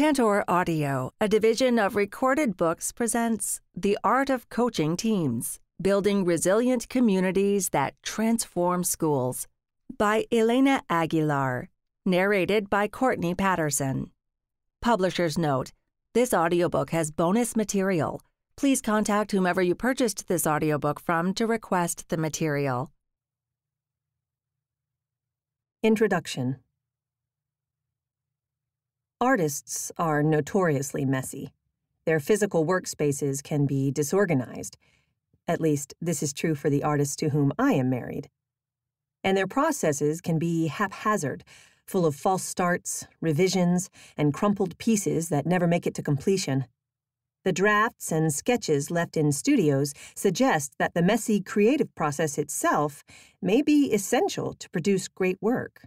Tantor Audio, a division of recorded books, presents The Art of Coaching Teams Building Resilient Communities That Transform Schools by Elena Aguilar, narrated by Courtney Patterson. Publisher's note this audiobook has bonus material. Please contact whomever you purchased this audiobook from to request the material. Introduction Artists are notoriously messy. Their physical workspaces can be disorganized. At least, this is true for the artists to whom I am married. And their processes can be haphazard, full of false starts, revisions, and crumpled pieces that never make it to completion. The drafts and sketches left in studios suggest that the messy creative process itself may be essential to produce great work.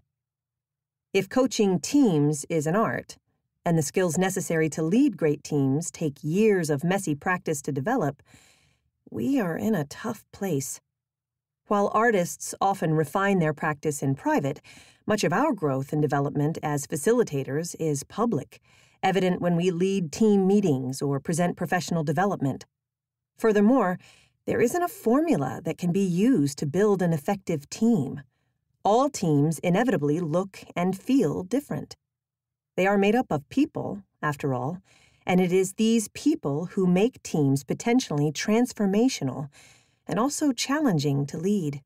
If coaching teams is an art, and the skills necessary to lead great teams take years of messy practice to develop, we are in a tough place. While artists often refine their practice in private, much of our growth and development as facilitators is public, evident when we lead team meetings or present professional development. Furthermore, there isn't a formula that can be used to build an effective team. All teams inevitably look and feel different. They are made up of people, after all, and it is these people who make teams potentially transformational and also challenging to lead.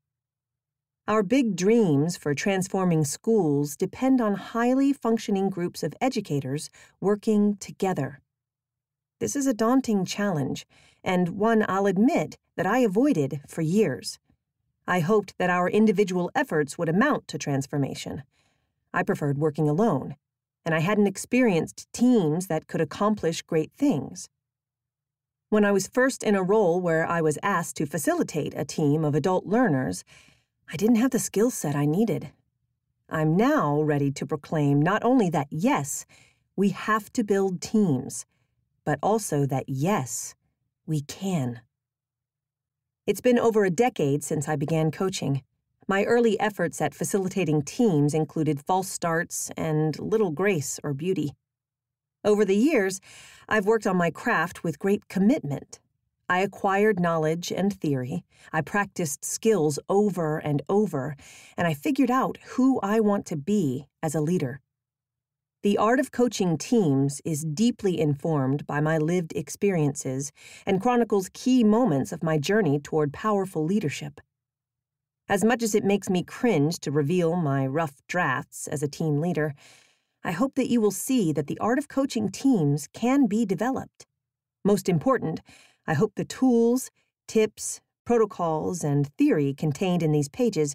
Our big dreams for transforming schools depend on highly functioning groups of educators working together. This is a daunting challenge, and one I'll admit that I avoided for years. I hoped that our individual efforts would amount to transformation. I preferred working alone and I hadn't experienced teams that could accomplish great things. When I was first in a role where I was asked to facilitate a team of adult learners, I didn't have the skill set I needed. I'm now ready to proclaim not only that yes, we have to build teams, but also that yes, we can. It's been over a decade since I began coaching. My early efforts at facilitating teams included false starts and little grace or beauty. Over the years, I've worked on my craft with great commitment. I acquired knowledge and theory, I practiced skills over and over, and I figured out who I want to be as a leader. The art of coaching teams is deeply informed by my lived experiences and chronicles key moments of my journey toward powerful leadership. As much as it makes me cringe to reveal my rough drafts as a team leader, I hope that you will see that the art of coaching teams can be developed. Most important, I hope the tools, tips, protocols, and theory contained in these pages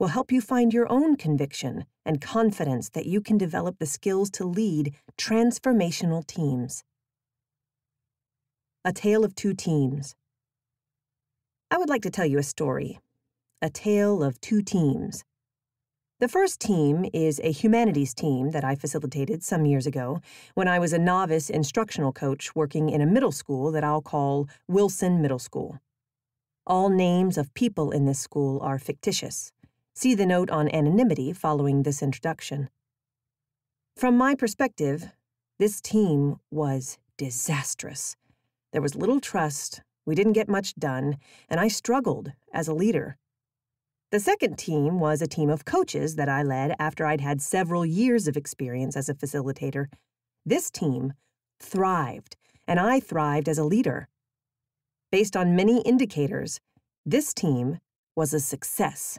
will help you find your own conviction and confidence that you can develop the skills to lead transformational teams. A Tale of Two Teams. I would like to tell you a story a Tale of Two Teams. The first team is a humanities team that I facilitated some years ago when I was a novice instructional coach working in a middle school that I'll call Wilson Middle School. All names of people in this school are fictitious. See the note on anonymity following this introduction. From my perspective, this team was disastrous. There was little trust, we didn't get much done, and I struggled as a leader. The second team was a team of coaches that I led after I'd had several years of experience as a facilitator. This team thrived, and I thrived as a leader. Based on many indicators, this team was a success.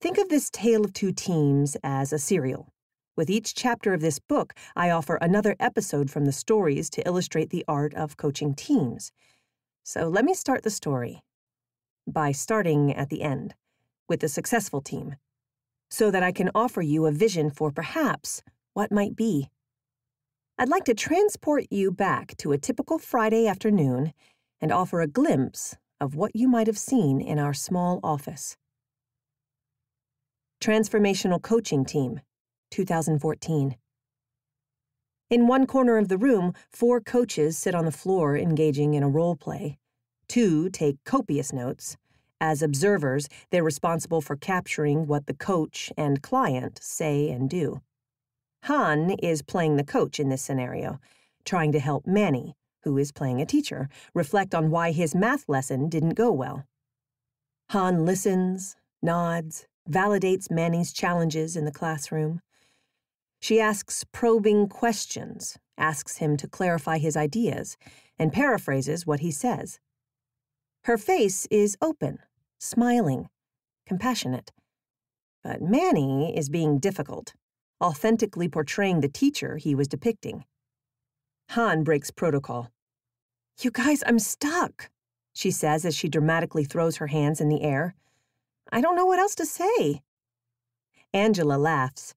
Think of this tale of two teams as a serial. With each chapter of this book, I offer another episode from the stories to illustrate the art of coaching teams. So let me start the story by starting at the end, with the successful team, so that I can offer you a vision for perhaps what might be. I'd like to transport you back to a typical Friday afternoon and offer a glimpse of what you might have seen in our small office. Transformational Coaching Team, 2014. In one corner of the room, four coaches sit on the floor engaging in a role play. Two take copious notes. As observers, they're responsible for capturing what the coach and client say and do. Han is playing the coach in this scenario, trying to help Manny, who is playing a teacher, reflect on why his math lesson didn't go well. Han listens, nods, validates Manny's challenges in the classroom. She asks probing questions, asks him to clarify his ideas, and paraphrases what he says. Her face is open, smiling, compassionate. But Manny is being difficult, authentically portraying the teacher he was depicting. Han breaks protocol. You guys, I'm stuck, she says as she dramatically throws her hands in the air. I don't know what else to say. Angela laughs.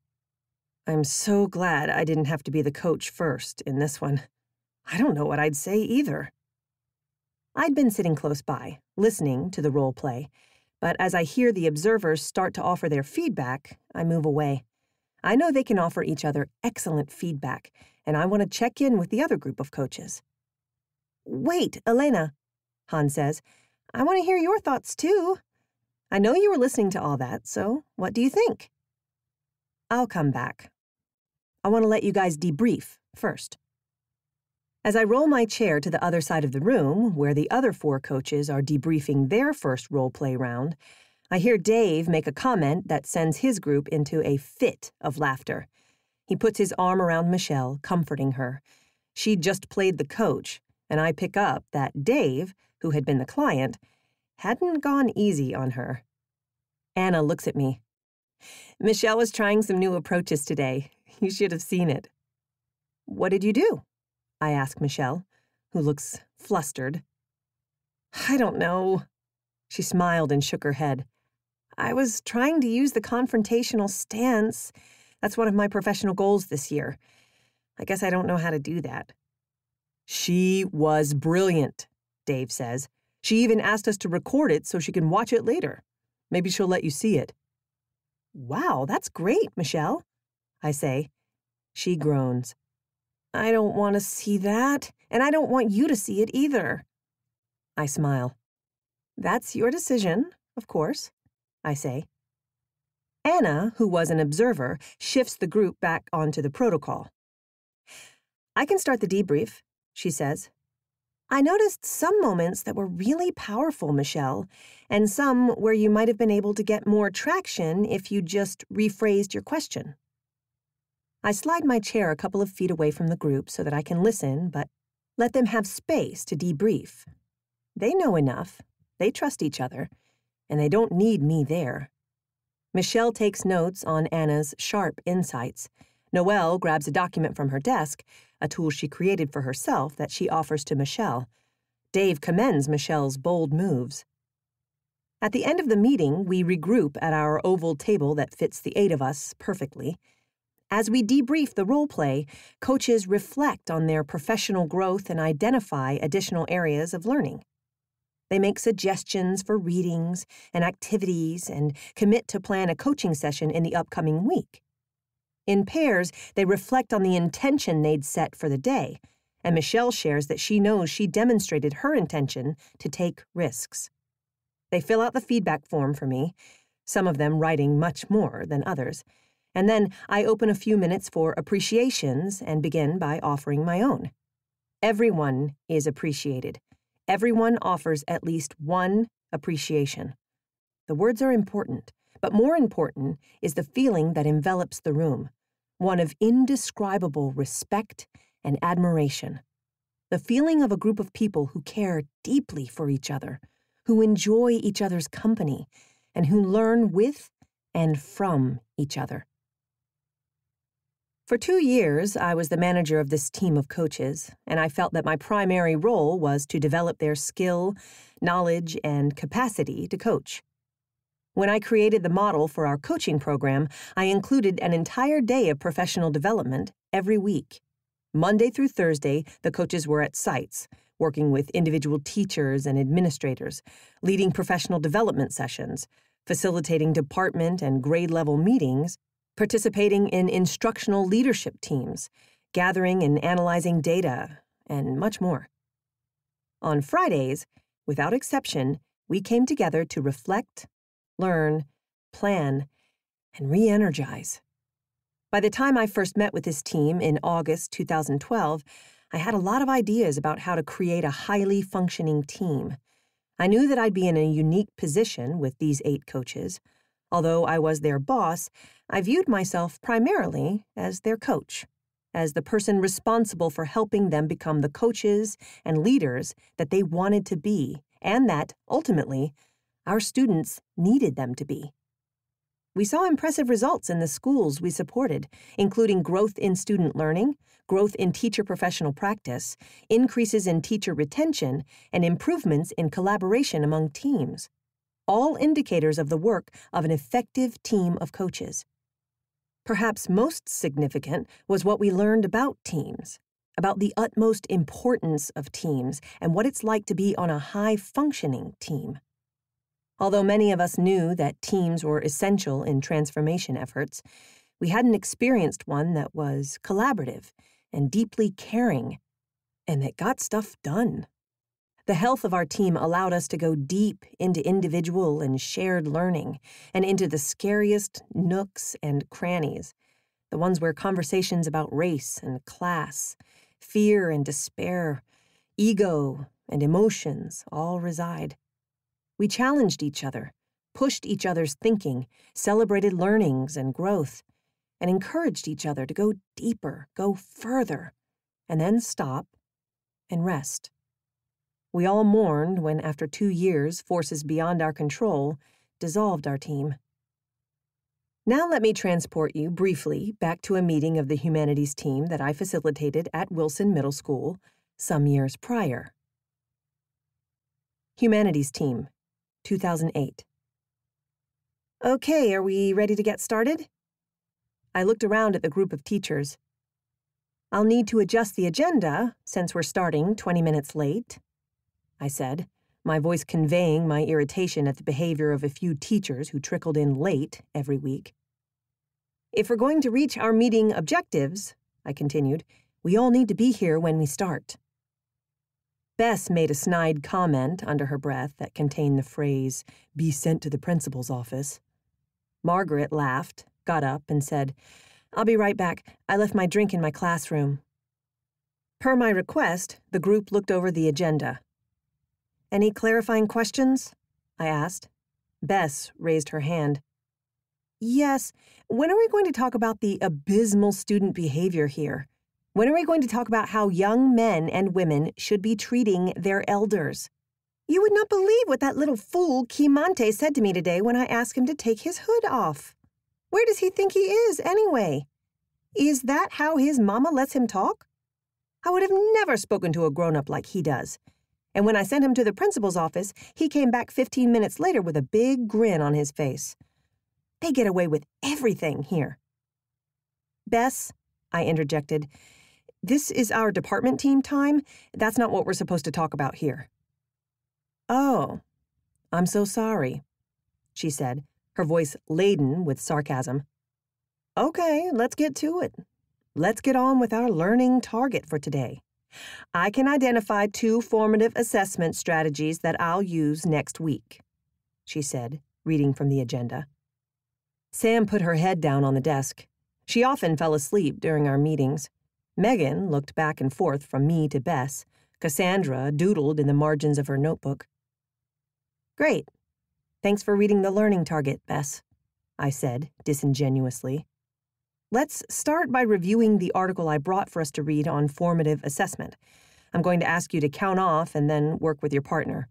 I'm so glad I didn't have to be the coach first in this one. I don't know what I'd say either. I'd been sitting close by, listening to the role play, but as I hear the observers start to offer their feedback, I move away. I know they can offer each other excellent feedback, and I want to check in with the other group of coaches. Wait, Elena, Han says. I want to hear your thoughts too. I know you were listening to all that, so what do you think? I'll come back. I want to let you guys debrief first. As I roll my chair to the other side of the room, where the other four coaches are debriefing their first role play round, I hear Dave make a comment that sends his group into a fit of laughter. He puts his arm around Michelle, comforting her. She'd just played the coach, and I pick up that Dave, who had been the client, hadn't gone easy on her. Anna looks at me. Michelle was trying some new approaches today. You should have seen it. What did you do? I ask Michelle, who looks flustered. I don't know. She smiled and shook her head. I was trying to use the confrontational stance. That's one of my professional goals this year. I guess I don't know how to do that. She was brilliant, Dave says. She even asked us to record it so she can watch it later. Maybe she'll let you see it. Wow, that's great, Michelle, I say. She groans. I don't want to see that, and I don't want you to see it either. I smile. That's your decision, of course, I say. Anna, who was an observer, shifts the group back onto the protocol. I can start the debrief, she says. I noticed some moments that were really powerful, Michelle, and some where you might have been able to get more traction if you just rephrased your question. I slide my chair a couple of feet away from the group so that I can listen, but let them have space to debrief. They know enough, they trust each other, and they don't need me there. Michelle takes notes on Anna's sharp insights. Noelle grabs a document from her desk, a tool she created for herself that she offers to Michelle. Dave commends Michelle's bold moves. At the end of the meeting, we regroup at our oval table that fits the eight of us perfectly. As we debrief the role play, coaches reflect on their professional growth and identify additional areas of learning. They make suggestions for readings and activities and commit to plan a coaching session in the upcoming week. In pairs, they reflect on the intention they'd set for the day, and Michelle shares that she knows she demonstrated her intention to take risks. They fill out the feedback form for me, some of them writing much more than others and then I open a few minutes for appreciations and begin by offering my own. Everyone is appreciated. Everyone offers at least one appreciation. The words are important, but more important is the feeling that envelops the room one of indescribable respect and admiration. The feeling of a group of people who care deeply for each other, who enjoy each other's company, and who learn with and from each other. For two years, I was the manager of this team of coaches, and I felt that my primary role was to develop their skill, knowledge, and capacity to coach. When I created the model for our coaching program, I included an entire day of professional development every week. Monday through Thursday, the coaches were at sites, working with individual teachers and administrators, leading professional development sessions, facilitating department and grade level meetings, participating in instructional leadership teams, gathering and analyzing data, and much more. On Fridays, without exception, we came together to reflect, learn, plan, and re energize. By the time I first met with this team in August 2012, I had a lot of ideas about how to create a highly functioning team. I knew that I'd be in a unique position with these eight coaches. Although I was their boss, I viewed myself primarily as their coach, as the person responsible for helping them become the coaches and leaders that they wanted to be, and that, ultimately, our students needed them to be. We saw impressive results in the schools we supported, including growth in student learning, growth in teacher professional practice, increases in teacher retention, and improvements in collaboration among teams. All indicators of the work of an effective team of coaches. Perhaps most significant was what we learned about teams, about the utmost importance of teams and what it's like to be on a high functioning team. Although many of us knew that teams were essential in transformation efforts, we hadn't experienced one that was collaborative and deeply caring, and that got stuff done. The health of our team allowed us to go deep into individual and shared learning, and into the scariest nooks and crannies, the ones where conversations about race and class, fear and despair, ego and emotions all reside. We challenged each other, pushed each other's thinking, celebrated learnings and growth, and encouraged each other to go deeper, go further, and then stop and rest. We all mourned when, after two years, forces beyond our control dissolved our team. Now, let me transport you briefly back to a meeting of the humanities team that I facilitated at Wilson Middle School some years prior. Humanities Team, 2008. Okay, are we ready to get started? I looked around at the group of teachers. I'll need to adjust the agenda since we're starting 20 minutes late, I said, my voice conveying my irritation at the behavior of a few teachers who trickled in late every week. If we're going to reach our meeting objectives, I continued, we all need to be here when we start. Bess made a snide comment under her breath that contained the phrase, be sent to the principal's office. Margaret laughed, got up, and said, I'll be right back. I left my drink in my classroom. Per my request, the group looked over the agenda. Any clarifying questions? I asked. Bess raised her hand. Yes, when are we going to talk about the abysmal student behavior here? When are we going to talk about how young men and women should be treating their elders? You would not believe what that little fool Kimante said to me today when I asked him to take his hood off. Where does he think he is, anyway? Is that how his mama lets him talk? I would have never spoken to a grown up like he does. And when I sent him to the principal's office, he came back 15 minutes later with a big grin on his face. They get away with everything here. Bess, I interjected, this is our department team time. That's not what we're supposed to talk about here. Oh, I'm so sorry, she said, her voice laden with sarcasm. Okay, let's get to it. Let's get on with our learning target for today. I can identify two formative assessment strategies that I'll use next week, she said, reading from the agenda. Sam put her head down on the desk. She often fell asleep during our meetings. Megan looked back and forth from me to Bess. Cassandra doodled in the margins of her notebook. Great. Thanks for reading the learning target, Bess, I said disingenuously. Let's start by reviewing the article I brought for us to read on formative assessment. I'm going to ask you to count off and then work with your partner.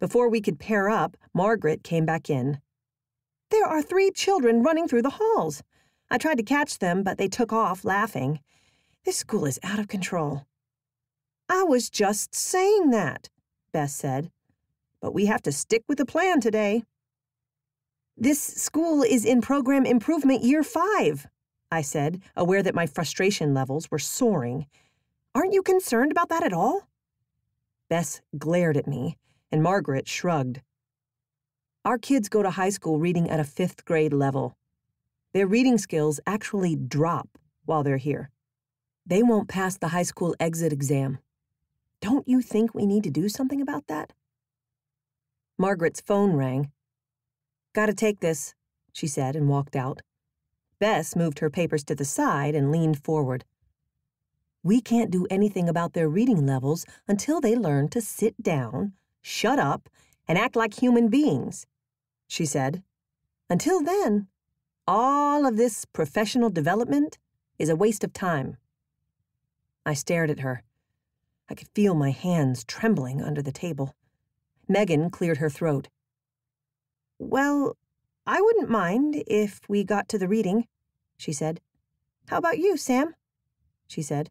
Before we could pair up, Margaret came back in. There are three children running through the halls. I tried to catch them, but they took off laughing. This school is out of control. I was just saying that, Bess said. But we have to stick with the plan today. This school is in Program Improvement Year 5, I said, aware that my frustration levels were soaring. Aren't you concerned about that at all? Bess glared at me, and Margaret shrugged. Our kids go to high school reading at a fifth grade level. Their reading skills actually drop while they're here. They won't pass the high school exit exam. Don't you think we need to do something about that? Margaret's phone rang. Gotta take this, she said and walked out. Bess moved her papers to the side and leaned forward. We can't do anything about their reading levels until they learn to sit down, shut up, and act like human beings, she said. Until then, all of this professional development is a waste of time. I stared at her. I could feel my hands trembling under the table. Megan cleared her throat. Well, I wouldn't mind if we got to the reading, she said. How about you, Sam? she said.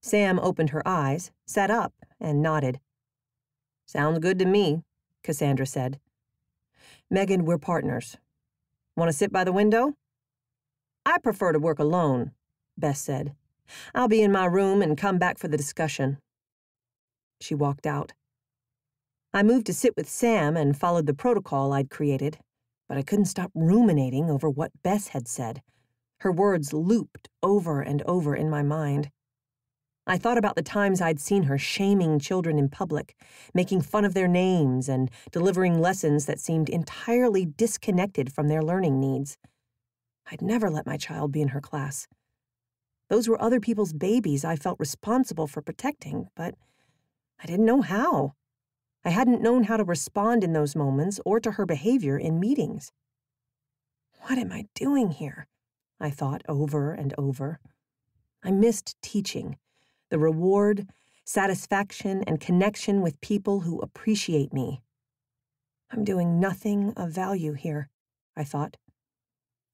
Sam opened her eyes, sat up, and nodded. Sounds good to me, Cassandra said. Megan, we're partners. Want to sit by the window? I prefer to work alone, Bess said. I'll be in my room and come back for the discussion. She walked out. I moved to sit with Sam and followed the protocol I'd created, but I couldn't stop ruminating over what Bess had said. Her words looped over and over in my mind. I thought about the times I'd seen her shaming children in public, making fun of their names, and delivering lessons that seemed entirely disconnected from their learning needs. I'd never let my child be in her class. Those were other people's babies I felt responsible for protecting, but I didn't know how. I hadn't known how to respond in those moments or to her behavior in meetings. What am I doing here? I thought over and over. I missed teaching the reward, satisfaction, and connection with people who appreciate me. I'm doing nothing of value here, I thought.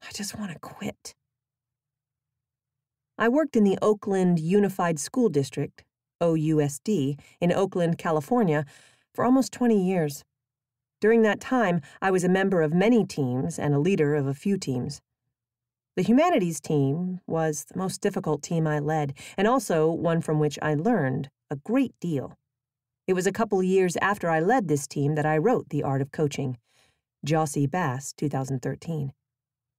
I just want to quit. I worked in the Oakland Unified School District, OUSD, in Oakland, California, for almost 20 years. During that time, I was a member of many teams and a leader of a few teams. The humanities team was the most difficult team I led, and also one from which I learned a great deal. It was a couple years after I led this team that I wrote The Art of Coaching, Jossey-Bass, 2013,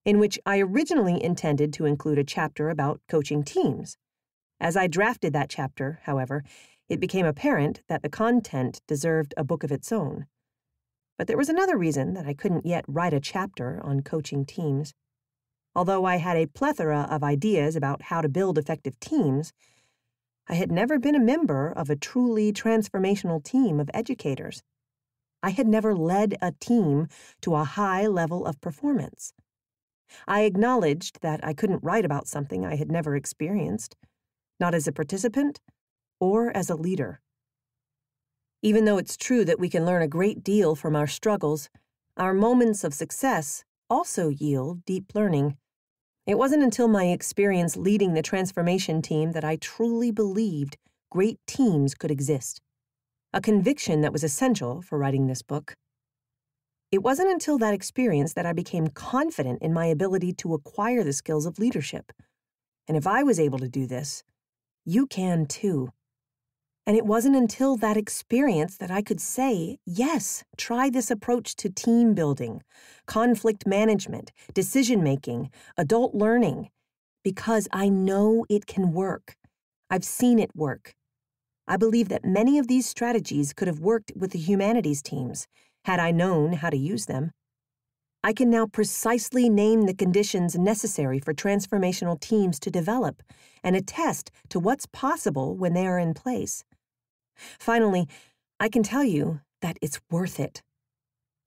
in which I originally intended to include a chapter about coaching teams. As I drafted that chapter, however, it became apparent that the content deserved a book of its own. But there was another reason that I couldn't yet write a chapter on coaching teams. Although I had a plethora of ideas about how to build effective teams, I had never been a member of a truly transformational team of educators. I had never led a team to a high level of performance. I acknowledged that I couldn't write about something I had never experienced, not as a participant or as a leader. Even though it's true that we can learn a great deal from our struggles, our moments of success also yield deep learning. It wasn't until my experience leading the transformation team that I truly believed great teams could exist, a conviction that was essential for writing this book. It wasn't until that experience that I became confident in my ability to acquire the skills of leadership. And if I was able to do this, you can too. And it wasn't until that experience that I could say, yes, try this approach to team building, conflict management, decision making, adult learning, because I know it can work. I've seen it work. I believe that many of these strategies could have worked with the humanities teams had I known how to use them. I can now precisely name the conditions necessary for transformational teams to develop and attest to what's possible when they are in place. Finally, I can tell you that it's worth it.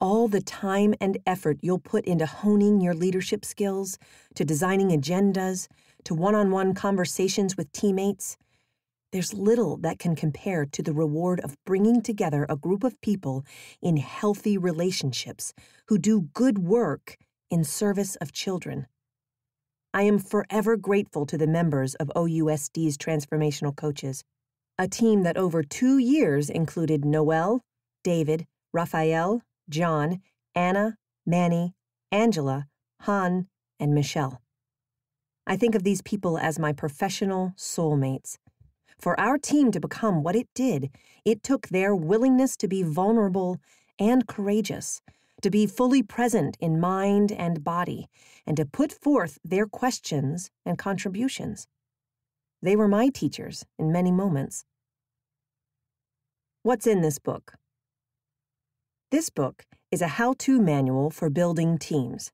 All the time and effort you'll put into honing your leadership skills, to designing agendas, to one on one conversations with teammates, there's little that can compare to the reward of bringing together a group of people in healthy relationships who do good work in service of children. I am forever grateful to the members of OUSD's transformational coaches a team that over two years included Noel, David, Raphael, John, Anna, Manny, Angela, Han, and Michelle. I think of these people as my professional soulmates. For our team to become what it did, it took their willingness to be vulnerable and courageous, to be fully present in mind and body, and to put forth their questions and contributions. They were my teachers in many moments. What's in this book? This book is a how to manual for building teams,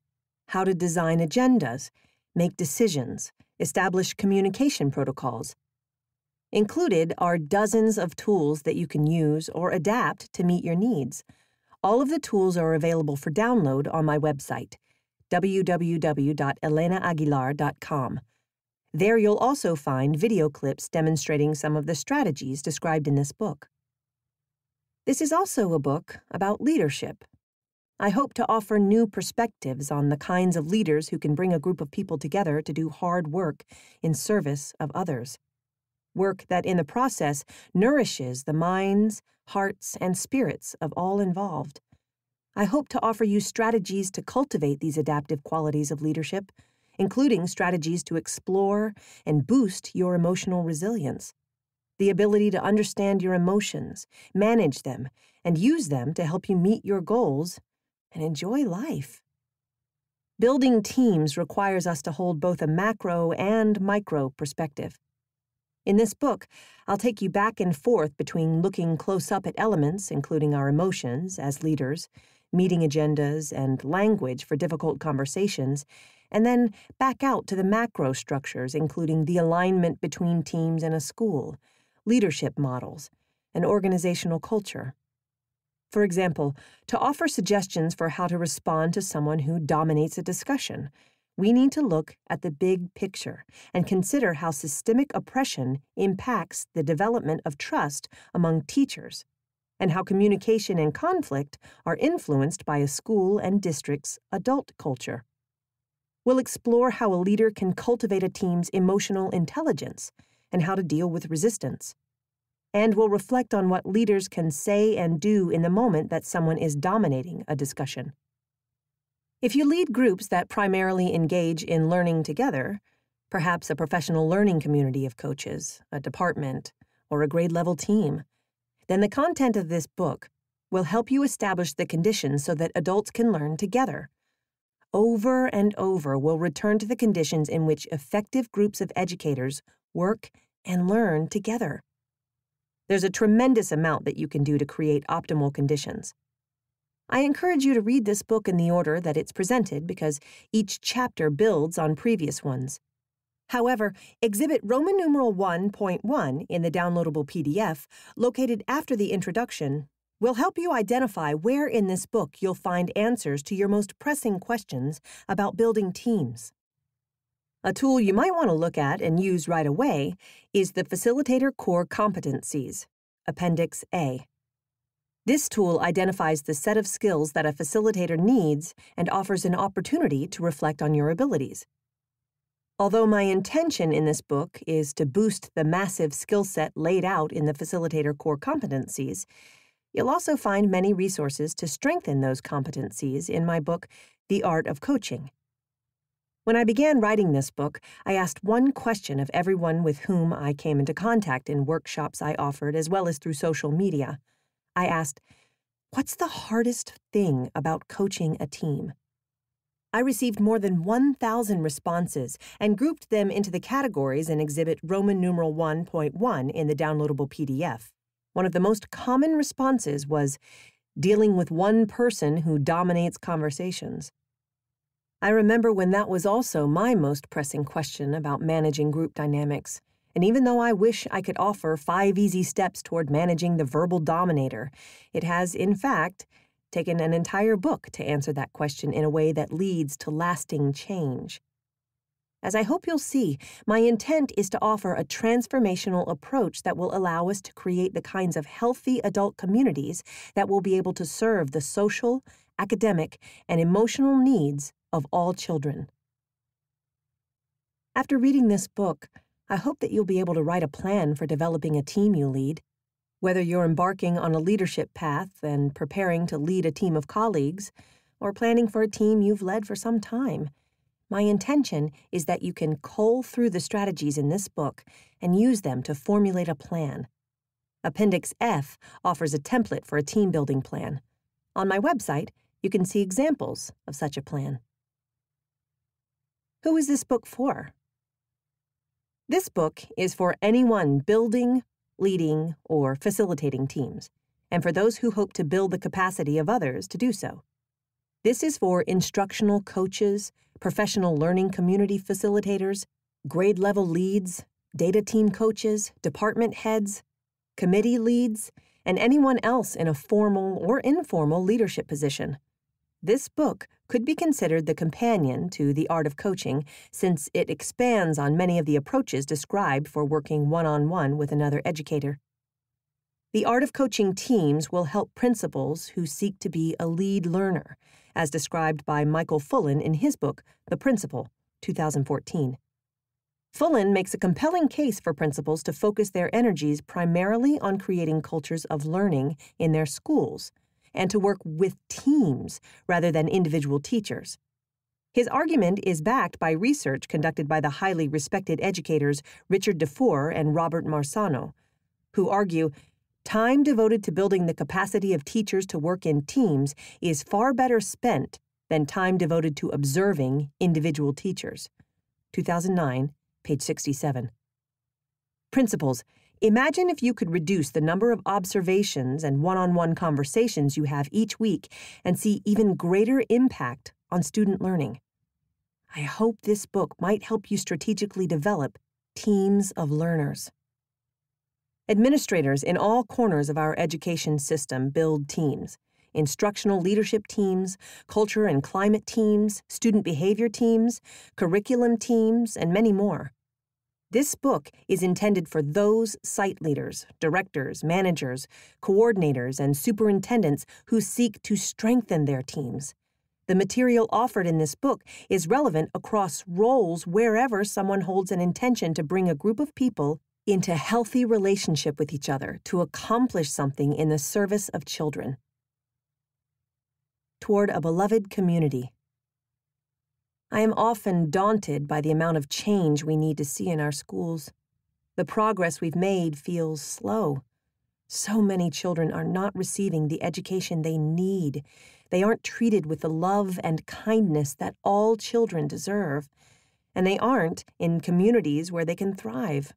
how to design agendas, make decisions, establish communication protocols. Included are dozens of tools that you can use or adapt to meet your needs. All of the tools are available for download on my website, www.elenaaguilar.com. There you'll also find video clips demonstrating some of the strategies described in this book. This is also a book about leadership. I hope to offer new perspectives on the kinds of leaders who can bring a group of people together to do hard work in service of others. Work that, in the process, nourishes the minds, hearts, and spirits of all involved. I hope to offer you strategies to cultivate these adaptive qualities of leadership including strategies to explore and boost your emotional resilience, the ability to understand your emotions, manage them, and use them to help you meet your goals and enjoy life. Building teams requires us to hold both a macro and micro perspective. In this book, I'll take you back and forth between looking close up at elements, including our emotions as leaders, meeting agendas, and language for difficult conversations, and then back out to the macro structures, including the alignment between teams in a school, leadership models, and organizational culture. For example, to offer suggestions for how to respond to someone who dominates a discussion, we need to look at the big picture and consider how systemic oppression impacts the development of trust among teachers, and how communication and conflict are influenced by a school and district's adult culture. We'll explore how a leader can cultivate a team's emotional intelligence and how to deal with resistance. And we'll reflect on what leaders can say and do in the moment that someone is dominating a discussion. If you lead groups that primarily engage in learning together, perhaps a professional learning community of coaches, a department, or a grade level team, then the content of this book will help you establish the conditions so that adults can learn together over and over will return to the conditions in which effective groups of educators work and learn together. There's a tremendous amount that you can do to create optimal conditions. I encourage you to read this book in the order that it's presented because each chapter builds on previous ones. However, Exhibit Roman numeral 1.1 in the downloadable PDF, located after the introduction, will help you identify where in this book you'll find answers to your most pressing questions about building teams. A tool you might want to look at and use right away is the Facilitator Core Competencies, Appendix A. This tool identifies the set of skills that a facilitator needs and offers an opportunity to reflect on your abilities. Although my intention in this book is to boost the massive skill set laid out in the Facilitator Core Competencies, You'll also find many resources to strengthen those competencies in my book, The Art of Coaching. When I began writing this book, I asked one question of everyone with whom I came into contact in workshops I offered as well as through social media. I asked, What's the hardest thing about coaching a team? I received more than 1,000 responses and grouped them into the categories in Exhibit Roman numeral 1.1 in the downloadable PDF. One of the most common responses was dealing with one person who dominates conversations. I remember when that was also my most pressing question about managing group dynamics. And even though I wish I could offer five easy steps toward managing the verbal dominator, it has, in fact, taken an entire book to answer that question in a way that leads to lasting change. As I hope you'll see, my intent is to offer a transformational approach that will allow us to create the kinds of healthy adult communities that will be able to serve the social, academic, and emotional needs of all children. After reading this book, I hope that you'll be able to write a plan for developing a team you lead. Whether you're embarking on a leadership path and preparing to lead a team of colleagues, or planning for a team you've led for some time, my intention is that you can cull through the strategies in this book and use them to formulate a plan. Appendix F offers a template for a team building plan. On my website, you can see examples of such a plan. Who is this book for? This book is for anyone building, leading, or facilitating teams, and for those who hope to build the capacity of others to do so. This is for instructional coaches, professional learning community facilitators, grade level leads, data team coaches, department heads, committee leads, and anyone else in a formal or informal leadership position. This book could be considered the companion to The Art of Coaching, since it expands on many of the approaches described for working one on one with another educator. The Art of Coaching teams will help principals who seek to be a lead learner, as described by Michael Fullan in his book, The Principal, 2014. Fullan makes a compelling case for principals to focus their energies primarily on creating cultures of learning in their schools and to work with teams rather than individual teachers. His argument is backed by research conducted by the highly respected educators Richard Dufour and Robert Marzano, who argue time devoted to building the capacity of teachers to work in teams is far better spent than time devoted to observing individual teachers. 2009, page 67. Principals Imagine if you could reduce the number of observations and one on one conversations you have each week and see even greater impact on student learning. I hope this book might help you strategically develop teams of learners. Administrators in all corners of our education system build teams instructional leadership teams, culture and climate teams, student behavior teams, curriculum teams, and many more. This book is intended for those site leaders, directors, managers, coordinators, and superintendents who seek to strengthen their teams. The material offered in this book is relevant across roles wherever someone holds an intention to bring a group of people into healthy relationship with each other to accomplish something in the service of children. Toward a beloved community. I am often daunted by the amount of change we need to see in our schools. The progress we've made feels slow. So many children are not receiving the education they need. They aren't treated with the love and kindness that all children deserve. And they aren't in communities where they can thrive.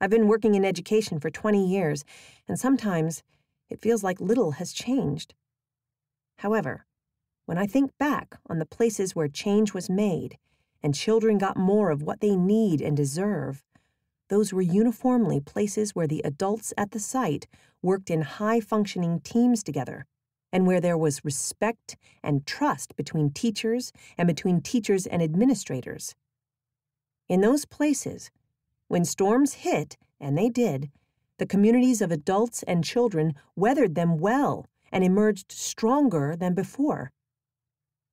I've been working in education for 20 years, and sometimes it feels like little has changed. However, when I think back on the places where change was made and children got more of what they need and deserve, those were uniformly places where the adults at the site worked in high functioning teams together and where there was respect and trust between teachers and between teachers and administrators. In those places, when storms hit, and they did, the communities of adults and children weathered them well and emerged stronger than before.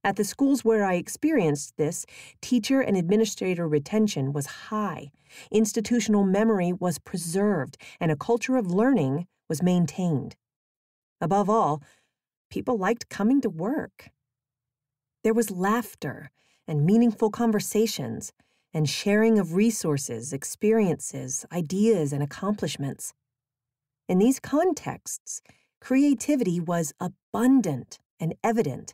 At the schools where I experienced this, teacher and administrator retention was high, institutional memory was preserved, and a culture of learning was maintained. Above all, people liked coming to work. There was laughter and meaningful conversations and sharing of resources, experiences, ideas, and accomplishments. In these contexts, creativity was abundant and evident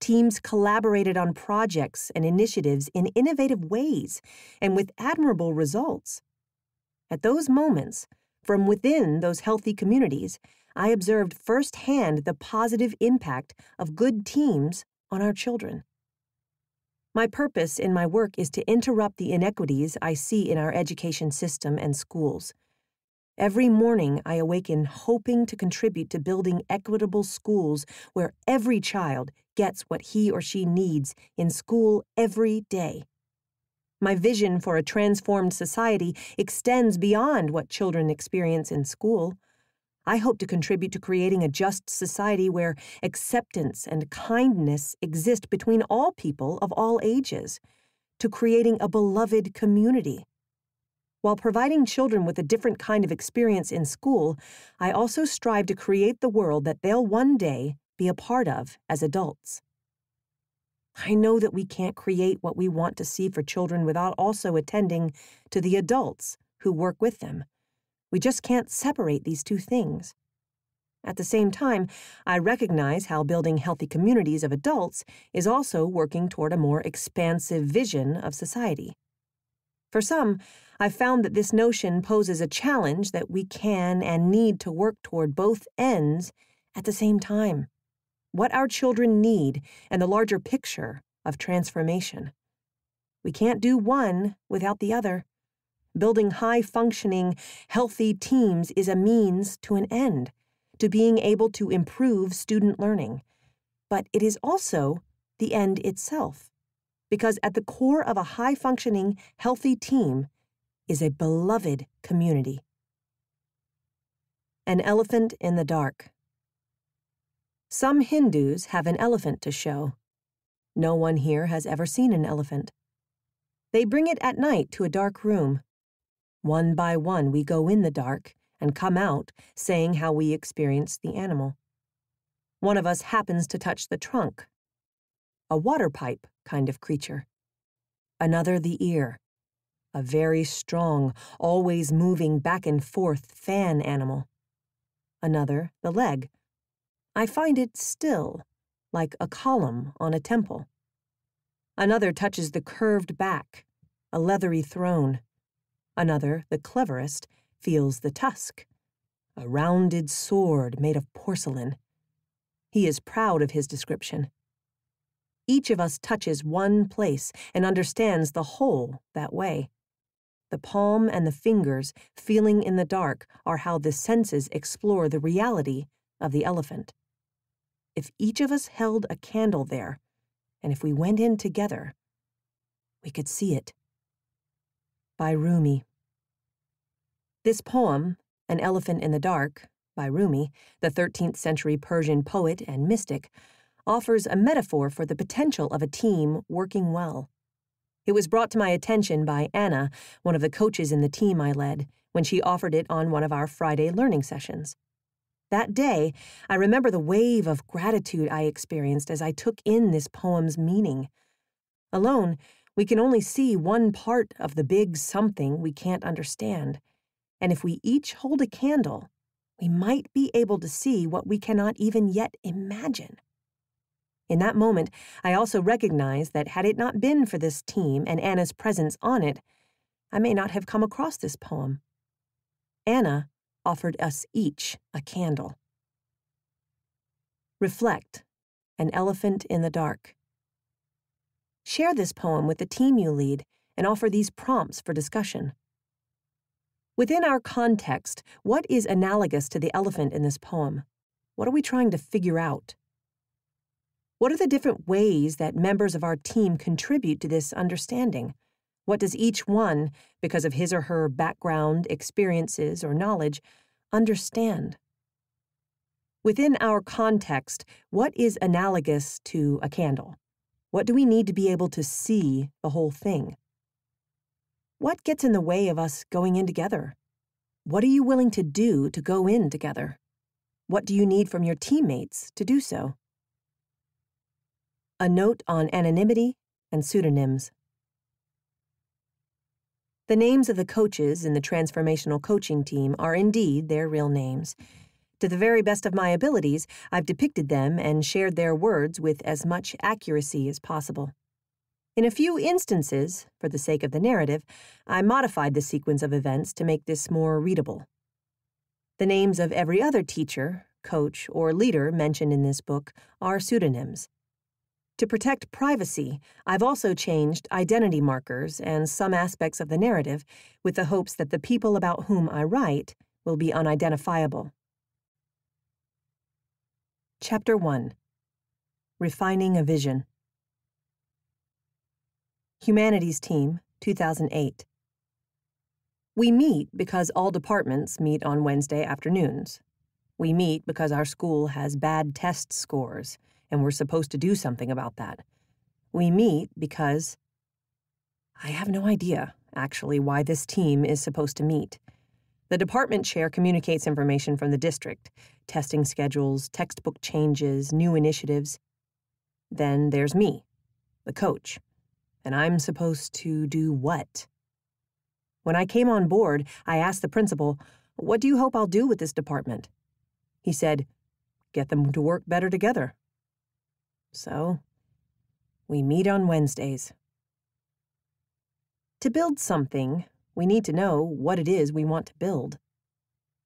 Teams collaborated on projects and initiatives in innovative ways and with admirable results. At those moments, from within those healthy communities, I observed firsthand the positive impact of good teams on our children. My purpose in my work is to interrupt the inequities I see in our education system and schools. Every morning, I awaken hoping to contribute to building equitable schools where every child gets what he or she needs in school every day. My vision for a transformed society extends beyond what children experience in school. I hope to contribute to creating a just society where acceptance and kindness exist between all people of all ages, to creating a beloved community. While providing children with a different kind of experience in school, I also strive to create the world that they'll one day be a part of as adults. I know that we can't create what we want to see for children without also attending to the adults who work with them. We just can't separate these two things. At the same time, I recognize how building healthy communities of adults is also working toward a more expansive vision of society. For some, I've found that this notion poses a challenge that we can and need to work toward both ends at the same time. What our children need and the larger picture of transformation. We can't do one without the other. Building high functioning, healthy teams is a means to an end, to being able to improve student learning. But it is also the end itself, because at the core of a high functioning, healthy team is a beloved community. An elephant in the dark. Some Hindus have an elephant to show. No one here has ever seen an elephant. They bring it at night to a dark room. One by one, we go in the dark and come out saying how we experienced the animal. One of us happens to touch the trunk. A water pipe kind of creature. Another the ear. A very strong, always moving back and forth fan animal. Another the leg I find it still, like a column on a temple. Another touches the curved back, a leathery throne. Another, the cleverest, feels the tusk, a rounded sword made of porcelain. He is proud of his description. Each of us touches one place and understands the whole that way. The palm and the fingers, feeling in the dark, are how the senses explore the reality of the elephant if each of us held a candle there, and if we went in together, we could see it. By Rumi. This poem, An Elephant in the Dark, by Rumi, the 13th century Persian poet and mystic, offers a metaphor for the potential of a team working well. It was brought to my attention by Anna, one of the coaches in the team I led, when she offered it on one of our Friday learning sessions. That day, I remember the wave of gratitude I experienced as I took in this poem's meaning. Alone, we can only see one part of the big something we can't understand. And if we each hold a candle, we might be able to see what we cannot even yet imagine. In that moment, I also recognized that had it not been for this team and Anna's presence on it, I may not have come across this poem. Anna offered us each a candle. Reflect An Elephant in the Dark. Share this poem with the team you lead and offer these prompts for discussion. Within our context, what is analogous to the elephant in this poem? What are we trying to figure out? What are the different ways that members of our team contribute to this understanding? What does each one, because of his or her background, experiences, or knowledge, understand? Within our context, what is analogous to a candle? What do we need to be able to see the whole thing? What gets in the way of us going in together? What are you willing to do to go in together? What do you need from your teammates to do so? A note on anonymity and pseudonyms. The names of the coaches in the transformational coaching team are indeed their real names. To the very best of my abilities, I've depicted them and shared their words with as much accuracy as possible. In a few instances, for the sake of the narrative, I modified the sequence of events to make this more readable. The names of every other teacher, coach, or leader mentioned in this book are pseudonyms. To protect privacy, I've also changed identity markers and some aspects of the narrative with the hopes that the people about whom I write will be unidentifiable. Chapter 1 Refining a Vision Humanities Team, 2008. We meet because all departments meet on Wednesday afternoons. We meet because our school has bad test scores and we're supposed to do something about that. We meet because I have no idea, actually, why this team is supposed to meet. The department chair communicates information from the district testing schedules, textbook changes, new initiatives. Then there's me, the coach, and I'm supposed to do what? When I came on board, I asked the principal, What do you hope I'll do with this department? He said, Get them to work better together. So, we meet on Wednesdays. To build something, we need to know what it is we want to build.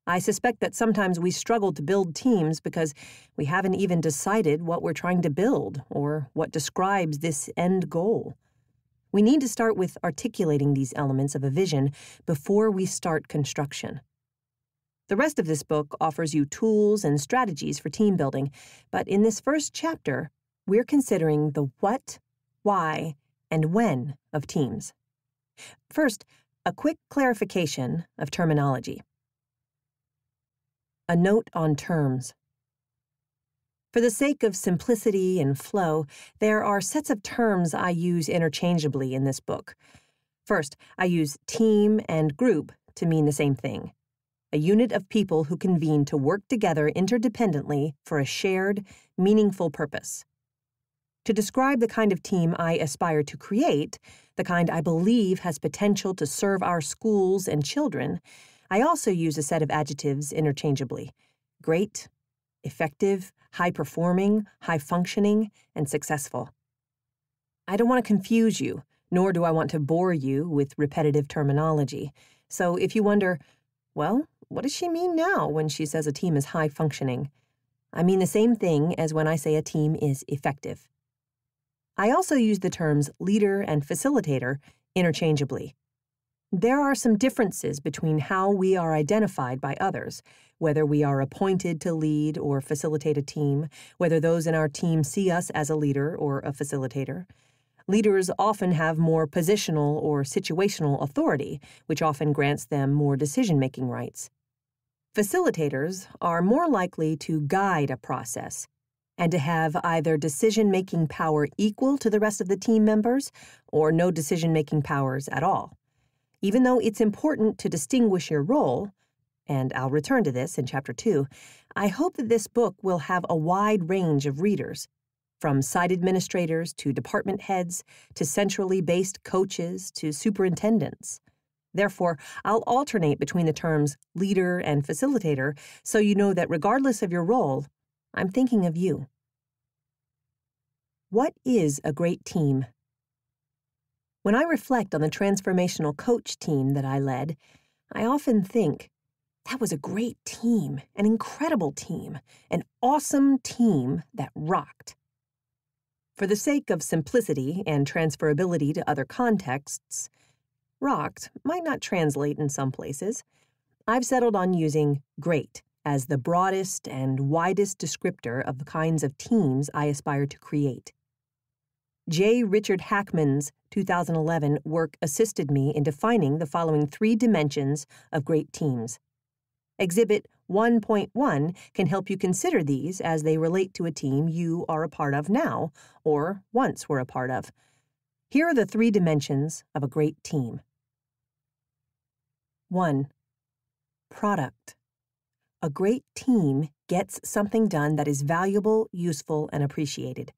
I suspect that sometimes we struggle to build teams because we haven't even decided what we're trying to build or what describes this end goal. We need to start with articulating these elements of a vision before we start construction. The rest of this book offers you tools and strategies for team building, but in this first chapter, we're considering the what, why, and when of teams. First, a quick clarification of terminology. A note on terms. For the sake of simplicity and flow, there are sets of terms I use interchangeably in this book. First, I use team and group to mean the same thing a unit of people who convene to work together interdependently for a shared, meaningful purpose. To describe the kind of team I aspire to create, the kind I believe has potential to serve our schools and children, I also use a set of adjectives interchangeably great, effective, high performing, high functioning, and successful. I don't want to confuse you, nor do I want to bore you with repetitive terminology. So if you wonder, well, what does she mean now when she says a team is high functioning? I mean the same thing as when I say a team is effective. I also use the terms leader and facilitator interchangeably. There are some differences between how we are identified by others, whether we are appointed to lead or facilitate a team, whether those in our team see us as a leader or a facilitator. Leaders often have more positional or situational authority, which often grants them more decision making rights. Facilitators are more likely to guide a process and to have either decision making power equal to the rest of the team members or no decision making powers at all. Even though it's important to distinguish your role, and I'll return to this in Chapter 2, I hope that this book will have a wide range of readers, from site administrators to department heads to centrally based coaches to superintendents. Therefore, I'll alternate between the terms leader and facilitator so you know that regardless of your role, I'm thinking of you. What is a great team? When I reflect on the transformational coach team that I led, I often think, that was a great team, an incredible team, an awesome team that rocked. For the sake of simplicity and transferability to other contexts, rocked might not translate in some places. I've settled on using great as the broadest and widest descriptor of the kinds of teams I aspire to create. J. Richard Hackman's 2011 work assisted me in defining the following three dimensions of great teams. Exhibit 1.1 can help you consider these as they relate to a team you are a part of now or once were a part of. Here are the three dimensions of a great team 1. Product. A great team gets something done that is valuable, useful, and appreciated.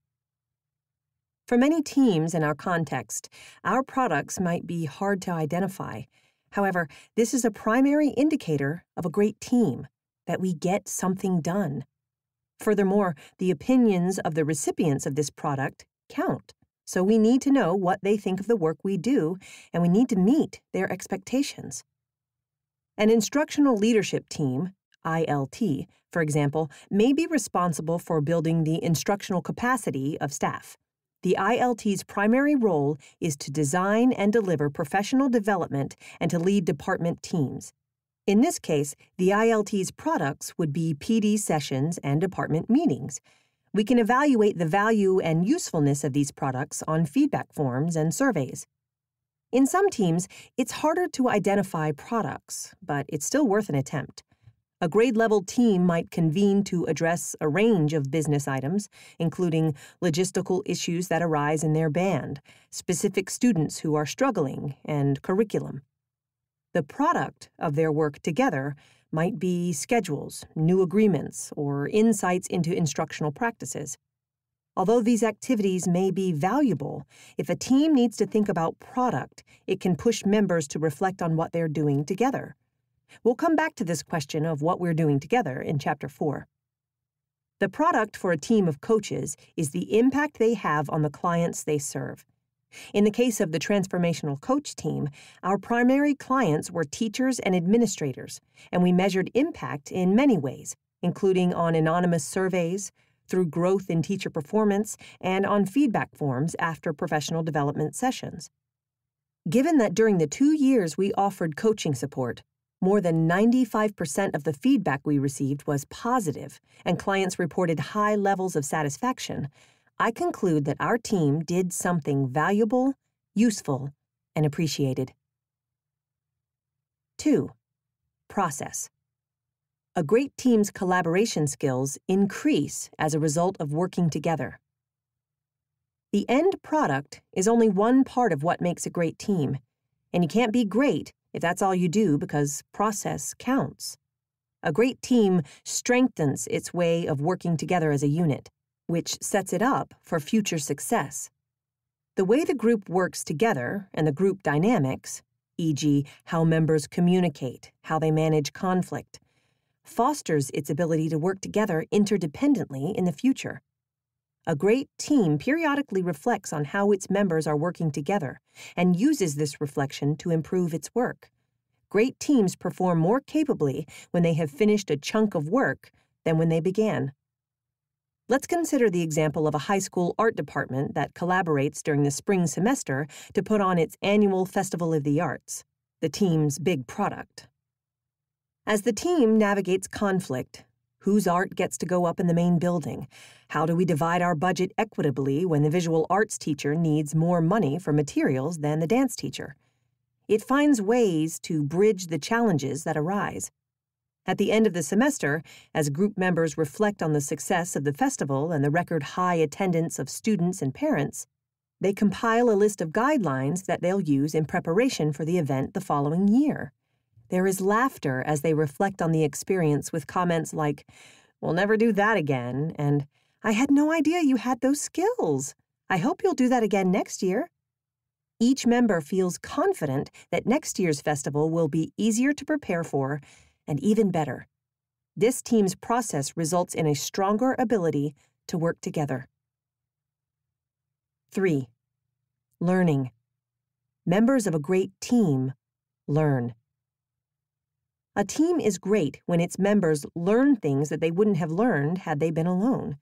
For many teams in our context, our products might be hard to identify. However, this is a primary indicator of a great team that we get something done. Furthermore, the opinions of the recipients of this product count, so we need to know what they think of the work we do, and we need to meet their expectations. An instructional leadership team, ILT, for example, may be responsible for building the instructional capacity of staff. The ILT's primary role is to design and deliver professional development and to lead department teams. In this case, the ILT's products would be PD sessions and department meetings. We can evaluate the value and usefulness of these products on feedback forms and surveys. In some teams, it's harder to identify products, but it's still worth an attempt. A grade level team might convene to address a range of business items, including logistical issues that arise in their band, specific students who are struggling, and curriculum. The product of their work together might be schedules, new agreements, or insights into instructional practices. Although these activities may be valuable, if a team needs to think about product, it can push members to reflect on what they're doing together. We'll come back to this question of what we're doing together in Chapter 4. The product for a team of coaches is the impact they have on the clients they serve. In the case of the Transformational Coach team, our primary clients were teachers and administrators, and we measured impact in many ways, including on anonymous surveys, through growth in teacher performance, and on feedback forms after professional development sessions. Given that during the two years we offered coaching support, more than 95% of the feedback we received was positive, and clients reported high levels of satisfaction, I conclude that our team did something valuable, useful, and appreciated. 2. Process. A great team's collaboration skills increase as a result of working together. The end product is only one part of what makes a great team, and you can't be great if that's all you do because process counts. A great team strengthens its way of working together as a unit which sets it up for future success. The way the group works together and the group dynamics, e.g., how members communicate, how they manage conflict, fosters its ability to work together interdependently in the future. A great team periodically reflects on how its members are working together and uses this reflection to improve its work. Great teams perform more capably when they have finished a chunk of work than when they began. Let's consider the example of a high school art department that collaborates during the spring semester to put on its annual Festival of the Arts, the team's big product. As the team navigates conflict, whose art gets to go up in the main building? How do we divide our budget equitably when the visual arts teacher needs more money for materials than the dance teacher? It finds ways to bridge the challenges that arise. At the end of the semester, as group members reflect on the success of the festival and the record high attendance of students and parents, they compile a list of guidelines that they'll use in preparation for the event the following year. There is laughter as they reflect on the experience with comments like, We'll never do that again, and I had no idea you had those skills. I hope you'll do that again next year. Each member feels confident that next year's festival will be easier to prepare for and even better. This team's process results in a stronger ability to work together. 3. Learning. Members of a great team learn. A team is great when its members learn things that they wouldn't have learned had they been alone.